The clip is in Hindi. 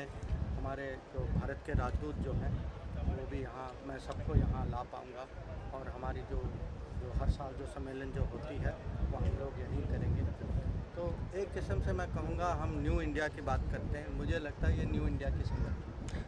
में हमारे जो भारत के राजदूत जो हैं, वो भी यहाँ, मैं सबको यहाँ ला पाऊँगा। और हमारी जो जो हर साल जो सम्मेलन जो होती है, वो हम लोग यहीं करेंगे। तो एक किस्म से मैं कहूँगा, हम न्यू इंडिया की बात करते हैं। मुझे लगता है ये न्यू इंडिया की संगत।